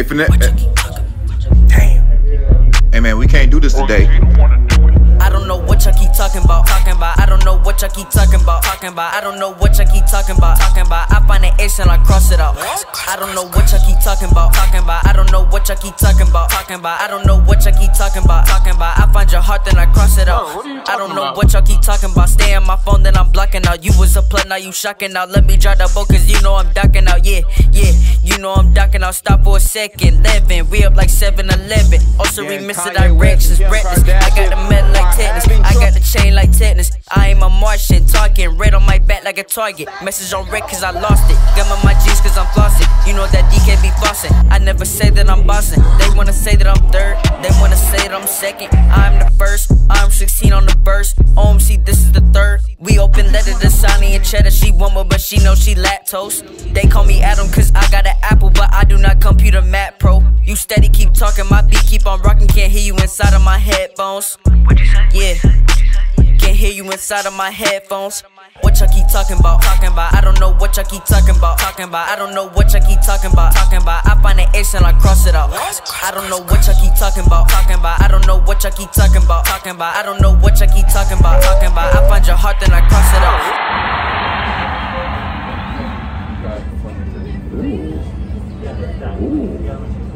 Hey, Finesse. Eh. Damn. Hey, man, we can't do this today. What y'all keep talking about, talking about. I don't know what y'all keep talking about, talking about. I find an ace and I cross it out. I don't know what y'all keep talking about, talking about. I don't know what y'all keep talking about, talking about. I don't know what y'all keep talking about, talking about. I find your heart then I cross it out. I don't know what y'all keep talking about. Stay on my phone then I'm blocking out. You was a play now you shocking out. Let me drop the boat cause you know I'm docking out. Yeah, yeah. You know I'm docking out. Stop for a second. Living, we up like 7-Eleven. Also we miss the directions. I got the metal like tetanus. I got the chain like tetanus. Martian, talking red on my back like a target. Message on red cause I lost it. Got my, my G's cause I'm flossing. You know that DK be flossing. I never say that I'm bossing. They wanna say that I'm third. They wanna say that I'm second. I'm the first. I'm 16 on the burst. OMC, this is the third. We open letter to Sonny and Cheddar. She more, but she know she lactose. They call me Adam cause I got an apple, but I do not computer Mac Pro. You steady keep talking, my beat keep on rocking. Can't hear you inside of my headphones. Yeah hear you inside of my headphones. What y'all keep talking about? Talking about. I don't know what y'all keep talking about. Talking about. I don't know what y'all keep talking about. Talking about. I find an ace and I cross it out. I don't know what y'all keep talking about. Talking about. I don't know what y'all keep talking about. Talking about. I don't know what y'all keep talking about. Talking about. I find your heart then I cross it out. Ooh. Ooh.